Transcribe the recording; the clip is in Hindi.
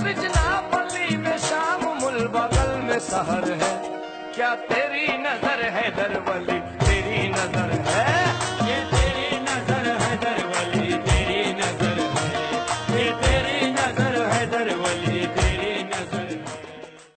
सृजना में शाम, मुल बगल में शहर है। क्या तेरी नज़र है दरवली? तेरी नज़र है। ये तेरी नज़र है दरवली, तेरी नज़र है। ये तेरी नज़र है दरवली